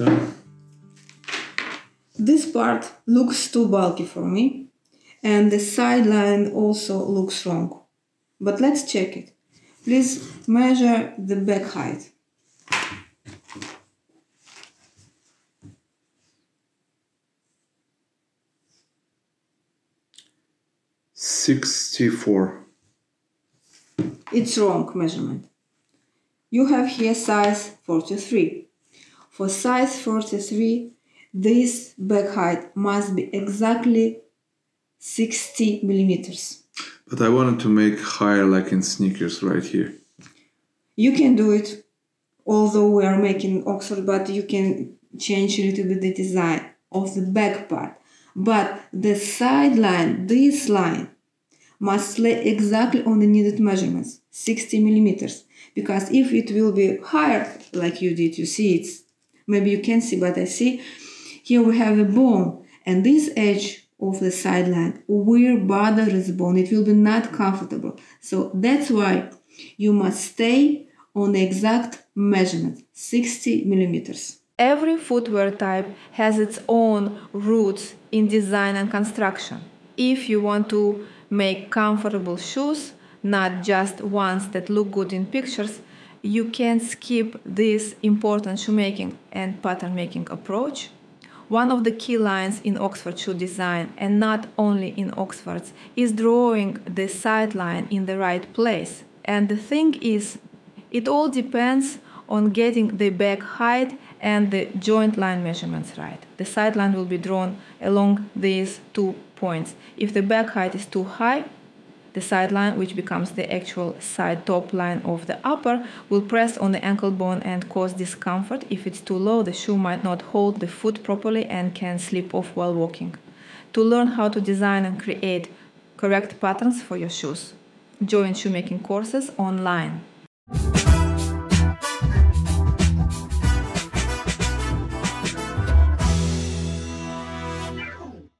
Done. This part looks too bulky for me and the sideline also looks wrong. But let's check it. Please measure the back height. Sixty-four. It's wrong measurement. You have here size 43. For size 43, this back height must be exactly 60 millimeters. But I wanted to make higher like in sneakers right here. You can do it, although we are making Oxford, but you can change a little bit the design of the back part. But the side line, this line, must lay exactly on the needed measurements, 60 millimeters. Because if it will be higher, like you did, you see it's, maybe you can see, but I see, here we have a bone, and this edge of the sideline will bother this bone, it will be not comfortable. So that's why you must stay on the exact measurement, 60 millimeters. Every footwear type has its own roots in design and construction. If you want to make comfortable shoes, not just ones that look good in pictures, you can skip this important shoemaking and pattern making approach. One of the key lines in Oxford shoe design, and not only in Oxford's, is drawing the side line in the right place. And the thing is, it all depends on getting the back height and the joint line measurements right. The side line will be drawn along these two points. If the back height is too high, the side line, which becomes the actual side top line of the upper, will press on the ankle bone and cause discomfort. If it's too low, the shoe might not hold the foot properly and can slip off while walking. To learn how to design and create correct patterns for your shoes, join shoemaking courses online.